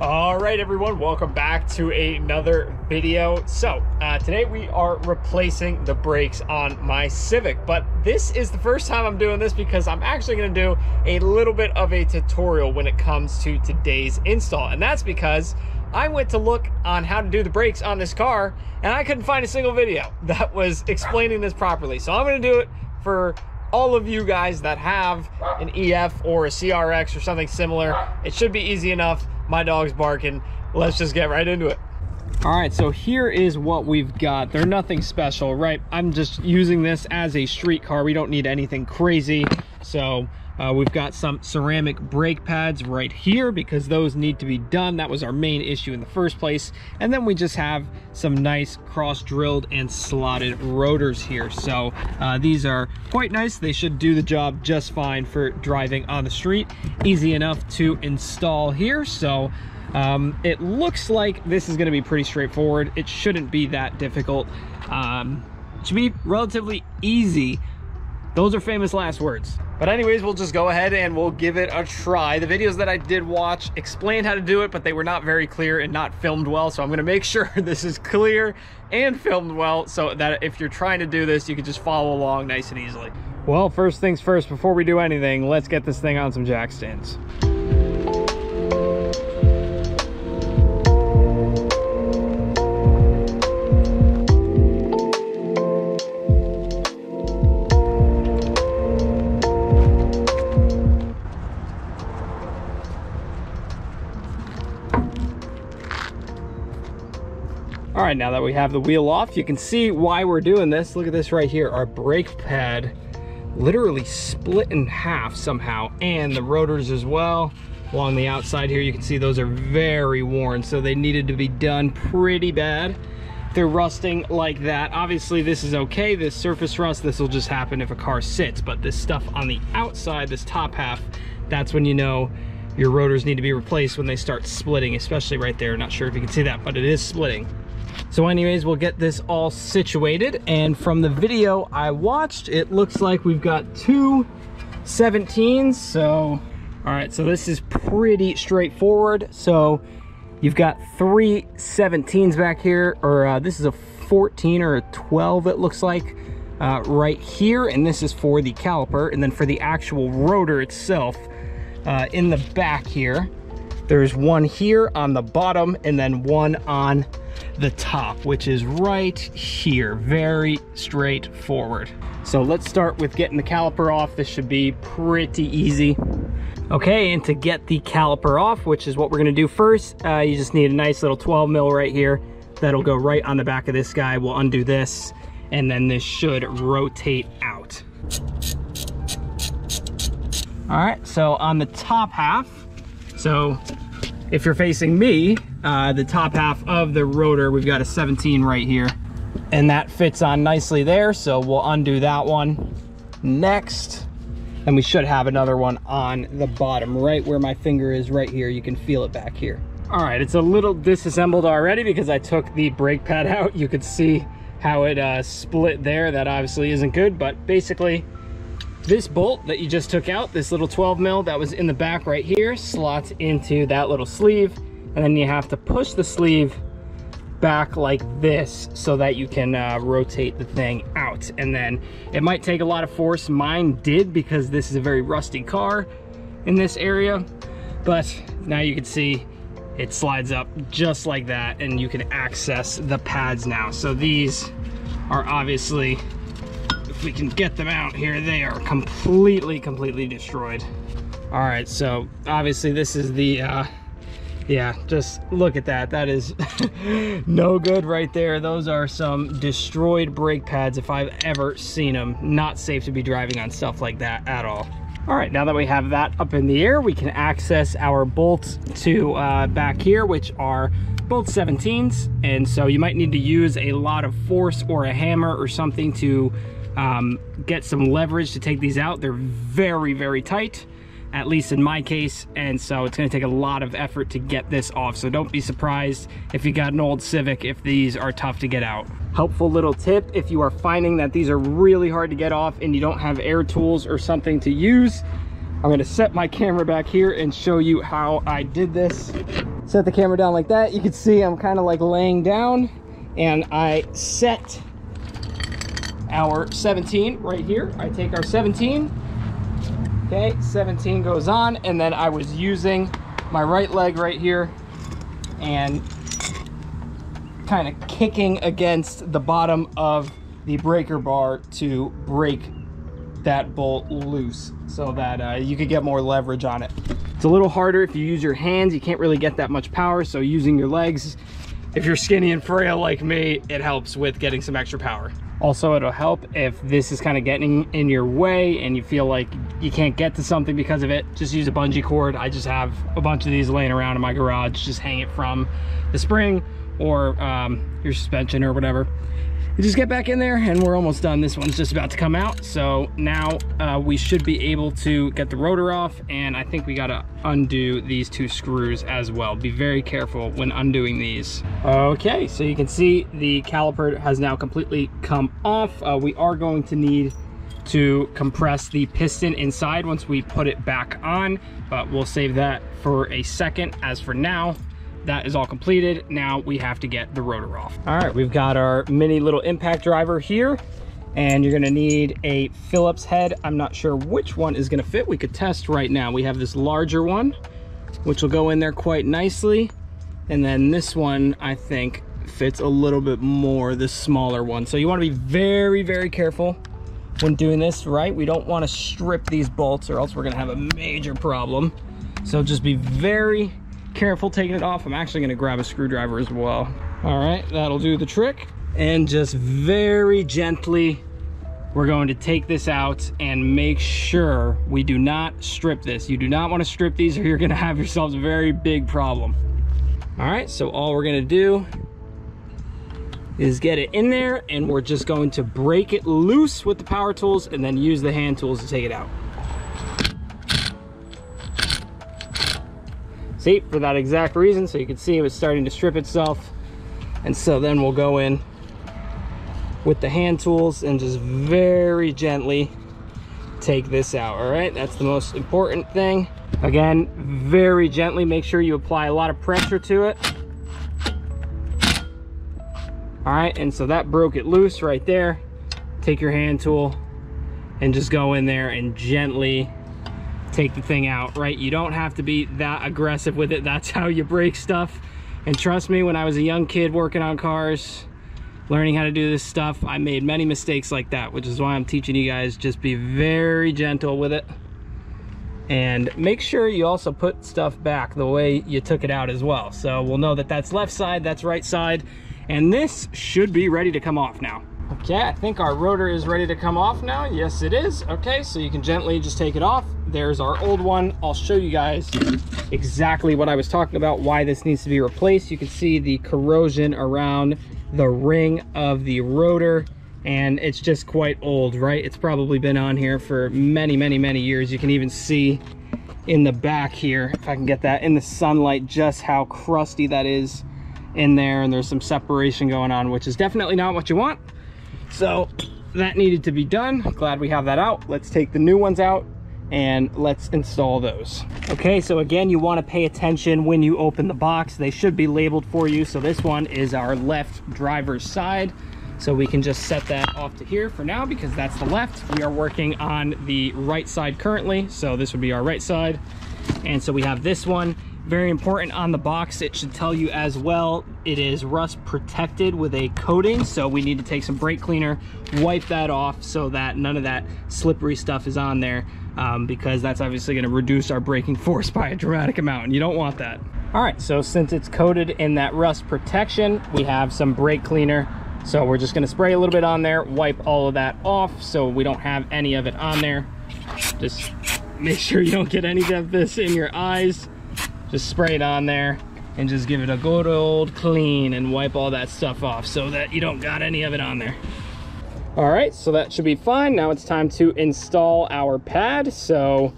All right, everyone, welcome back to another video. So uh, today we are replacing the brakes on my Civic, but this is the first time I'm doing this because I'm actually gonna do a little bit of a tutorial when it comes to today's install. And that's because I went to look on how to do the brakes on this car and I couldn't find a single video that was explaining this properly. So I'm gonna do it for all of you guys that have an EF or a CRX or something similar. It should be easy enough my dog's barking. Let's just get right into it. All right, so here is what we've got. They're nothing special, right? I'm just using this as a street car. We don't need anything crazy. So uh, we've got some ceramic brake pads right here because those need to be done. That was our main issue in the first place. And then we just have some nice cross drilled and slotted rotors here. So uh, these are quite nice. They should do the job just fine for driving on the street. Easy enough to install here. So um, it looks like this is gonna be pretty straightforward. It shouldn't be that difficult. Um, it should be relatively easy. Those are famous last words. But anyways, we'll just go ahead and we'll give it a try. The videos that I did watch explained how to do it, but they were not very clear and not filmed well. So I'm gonna make sure this is clear and filmed well so that if you're trying to do this, you can just follow along nice and easily. Well, first things first, before we do anything, let's get this thing on some jack stands. All right, now that we have the wheel off, you can see why we're doing this. Look at this right here. Our brake pad literally split in half somehow, and the rotors as well. Along the outside here, you can see those are very worn, so they needed to be done pretty bad. They're rusting like that. Obviously, this is okay. This surface rust, this will just happen if a car sits, but this stuff on the outside, this top half, that's when you know your rotors need to be replaced when they start splitting, especially right there. Not sure if you can see that, but it is splitting. So anyways, we'll get this all situated. And from the video I watched, it looks like we've got two 17s. So, all right, so this is pretty straightforward. So you've got three 17s back here, or uh, this is a 14 or a 12, it looks like, uh, right here. And this is for the caliper. And then for the actual rotor itself, uh, in the back here, there's one here on the bottom and then one on the top, which is right here. Very straightforward. So let's start with getting the caliper off. This should be pretty easy. Okay, and to get the caliper off, which is what we're gonna do first, uh, you just need a nice little 12 mil right here. That'll go right on the back of this guy. We'll undo this, and then this should rotate out. All right, so on the top half, so if you're facing me, uh, the top half of the rotor, we've got a 17 right here. And that fits on nicely there, so we'll undo that one next. And we should have another one on the bottom, right where my finger is right here. You can feel it back here. All right, it's a little disassembled already because I took the brake pad out. You could see how it uh, split there. That obviously isn't good, but basically this bolt that you just took out, this little 12 mil that was in the back right here, slots into that little sleeve. And then you have to push the sleeve back like this so that you can uh, rotate the thing out. And then it might take a lot of force. Mine did because this is a very rusty car in this area. But now you can see it slides up just like that and you can access the pads now. So these are obviously if we can get them out here, they are completely, completely destroyed. All right, so obviously this is the, uh, yeah, just look at that. That is no good right there. Those are some destroyed brake pads if I've ever seen them. Not safe to be driving on stuff like that at all. All right, now that we have that up in the air, we can access our bolts to uh, back here, which are both 17s. And so you might need to use a lot of force or a hammer or something to um, get some leverage to take these out. They're very, very tight, at least in my case, and so it's gonna take a lot of effort to get this off. So don't be surprised if you got an old Civic if these are tough to get out. Helpful little tip, if you are finding that these are really hard to get off and you don't have air tools or something to use, I'm gonna set my camera back here and show you how I did this. set the camera down like that, you can see I'm kind of like laying down and I set our 17 right here. I take our 17, okay, 17 goes on, and then I was using my right leg right here and kind of kicking against the bottom of the breaker bar to break that bolt loose so that uh, you could get more leverage on it. It's a little harder if you use your hands, you can't really get that much power, so using your legs, if you're skinny and frail like me, it helps with getting some extra power. Also, it'll help if this is kind of getting in your way and you feel like you can't get to something because of it. Just use a bungee cord. I just have a bunch of these laying around in my garage. Just hang it from the spring or um, your suspension or whatever just get back in there and we're almost done. This one's just about to come out. So now uh, we should be able to get the rotor off and I think we gotta undo these two screws as well. Be very careful when undoing these. Okay, so you can see the caliper has now completely come off. Uh, we are going to need to compress the piston inside once we put it back on, but we'll save that for a second. As for now, that is all completed. Now we have to get the rotor off. All right, we've got our mini little impact driver here and you're gonna need a Phillips head. I'm not sure which one is gonna fit. We could test right now. We have this larger one, which will go in there quite nicely. And then this one, I think, fits a little bit more, this smaller one. So you wanna be very, very careful when doing this, right? We don't wanna strip these bolts or else we're gonna have a major problem. So just be very, careful taking it off. I'm actually gonna grab a screwdriver as well. All right, that'll do the trick. And just very gently, we're going to take this out and make sure we do not strip this. You do not wanna strip these or you're gonna have yourselves a very big problem. All right, so all we're gonna do is get it in there and we're just going to break it loose with the power tools and then use the hand tools to take it out. See, for that exact reason, so you can see it was starting to strip itself. And so then we'll go in with the hand tools and just very gently take this out, all right? That's the most important thing. Again, very gently, make sure you apply a lot of pressure to it. All right, and so that broke it loose right there. Take your hand tool and just go in there and gently take the thing out, right? You don't have to be that aggressive with it. That's how you break stuff. And trust me, when I was a young kid working on cars, learning how to do this stuff, I made many mistakes like that, which is why I'm teaching you guys just be very gentle with it. And make sure you also put stuff back the way you took it out as well. So we'll know that that's left side, that's right side. And this should be ready to come off now. Okay, I think our rotor is ready to come off now. Yes, it is. Okay, so you can gently just take it off. There's our old one. I'll show you guys exactly what I was talking about, why this needs to be replaced. You can see the corrosion around the ring of the rotor and it's just quite old, right? It's probably been on here for many, many, many years. You can even see in the back here, if I can get that in the sunlight, just how crusty that is in there. And there's some separation going on, which is definitely not what you want. So that needed to be done. Glad we have that out. Let's take the new ones out and let's install those. Okay, so again, you wanna pay attention when you open the box. They should be labeled for you. So this one is our left driver's side. So we can just set that off to here for now because that's the left. We are working on the right side currently. So this would be our right side. And so we have this one very important on the box, it should tell you as well, it is rust protected with a coating. So we need to take some brake cleaner, wipe that off so that none of that slippery stuff is on there um, because that's obviously gonna reduce our braking force by a dramatic amount and you don't want that. All right, so since it's coated in that rust protection, we have some brake cleaner. So we're just gonna spray a little bit on there, wipe all of that off so we don't have any of it on there. Just make sure you don't get any of this in your eyes just spray it on there and just give it a good old clean and wipe all that stuff off so that you don't got any of it on there. All right, so that should be fine. Now it's time to install our pad. So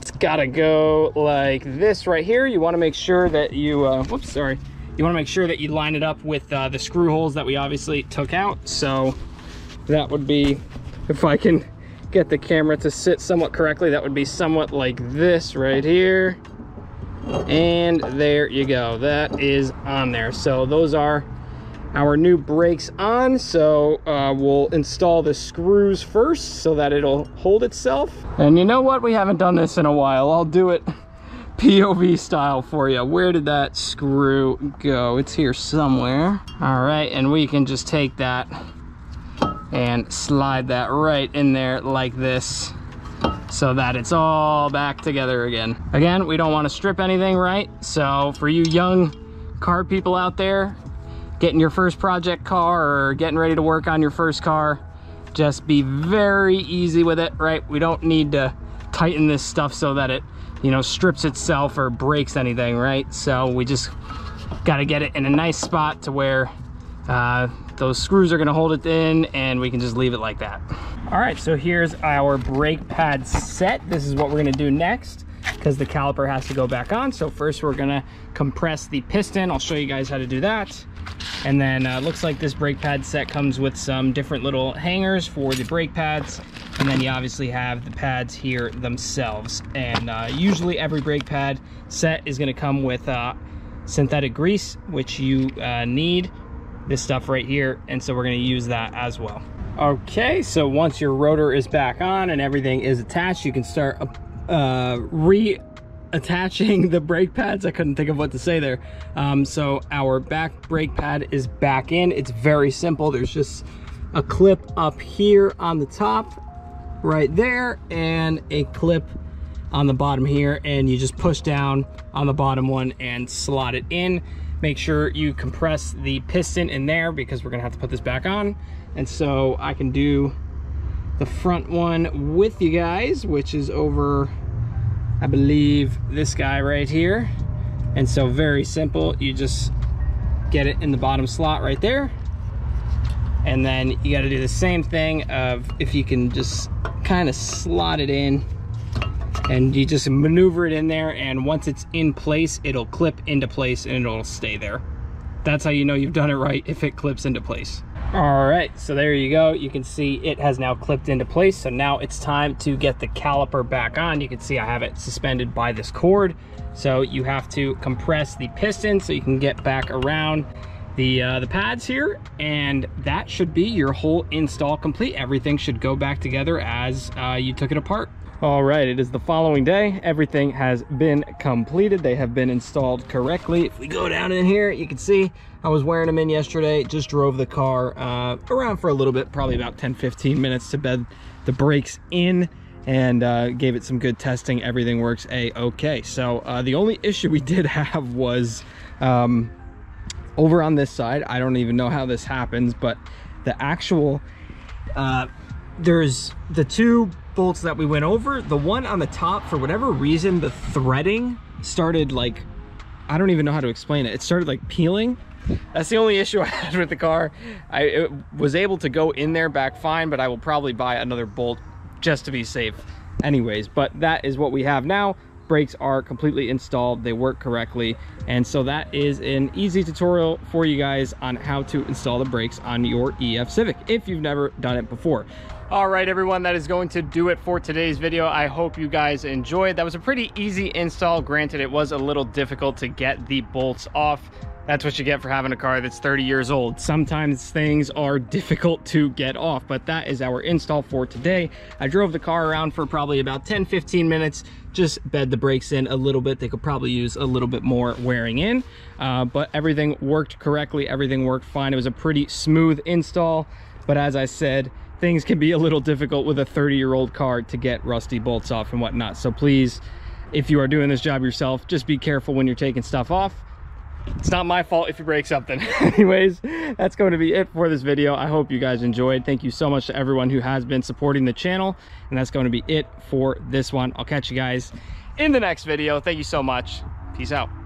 it's gotta go like this right here. You wanna make sure that you, uh, whoops, sorry. You wanna make sure that you line it up with uh, the screw holes that we obviously took out. So that would be, if I can get the camera to sit somewhat correctly, that would be somewhat like this right here And there you go. That is on there. So those are our new brakes on. So uh, we'll install the screws first so that it'll hold itself. And you know what? We haven't done this in a while. I'll do it POV style for you. Where did that screw go? It's here somewhere. All right, and we can just take that and slide that right in there like this so that it's all back together again. Again, we don't want to strip anything, right? So for you young car people out there, getting your first project car or getting ready to work on your first car, just be very easy with it, right? We don't need to tighten this stuff so that it, you know, strips itself or breaks anything, right? So we just got to get it in a nice spot to where uh, those screws are going to hold it in and we can just leave it like that. All right, so here's our brake pad set. This is what we're gonna do next because the caliper has to go back on. So first we're gonna compress the piston. I'll show you guys how to do that. And then uh, looks like this brake pad set comes with some different little hangers for the brake pads. And then you obviously have the pads here themselves. And uh, usually every brake pad set is gonna come with uh, synthetic grease, which you uh, need this stuff right here. And so we're gonna use that as well. Okay, so once your rotor is back on and everything is attached, you can start uh, reattaching the brake pads. I couldn't think of what to say there. Um, so our back brake pad is back in. It's very simple. There's just a clip up here on the top, right there, and a clip on the bottom here, and you just push down on the bottom one and slot it in. Make sure you compress the piston in there because we're gonna have to put this back on. And so I can do the front one with you guys, which is over, I believe, this guy right here. And so very simple, you just get it in the bottom slot right there. And then you gotta do the same thing of if you can just kind of slot it in and you just maneuver it in there and once it's in place, it'll clip into place and it'll stay there. That's how you know you've done it right if it clips into place. All right, so there you go. You can see it has now clipped into place. So now it's time to get the caliper back on. You can see I have it suspended by this cord. So you have to compress the piston so you can get back around the uh, the pads here and that should be your whole install complete everything should go back together as uh, you took it apart all right it is the following day everything has been completed they have been installed correctly if we go down in here you can see i was wearing them in yesterday just drove the car uh, around for a little bit probably about 10 15 minutes to bed the brakes in and uh, gave it some good testing. Everything works a-okay so uh, the only issue we did have was um, over on this side i don't even know how this happens but the actual uh, there's the two bolts that we went over the one on the top for whatever reason the threading started like i don't even know how to explain it. It started like peeling that's the only issue i had with the car. I was able to go in there back fine but i will probably buy another bolt just to be safe anyways. But that is what we have now. Brakes are completely installed. They work correctly. And so that is an easy tutorial for you guys on how to install the brakes on your ef civic if you've never done it before. All right everyone that is going to do it for today's video. I hope you guys enjoyed. That was a pretty easy install. Granted it was a little difficult to get the bolts off that's what you get for having a car that's 30 years old. Sometimes things are difficult to get off, but that is our install for today. I drove the car around for probably about 10, 15 minutes, just bed the brakes in a little bit. They could probably use a little bit more wearing in, uh, but everything worked correctly. Everything worked fine. It was a pretty smooth install, but as I said, things can be a little difficult with a 30 year old car to get rusty bolts off and whatnot. So please, if you are doing this job yourself, just be careful when you're taking stuff off it's not my fault if you break something. Anyways that's going to be it for this video. I hope you guys enjoyed. Thank you so much to everyone who has been supporting the channel and that's going to be it for this one. I'll catch you guys in the next video. Thank you so much. Peace out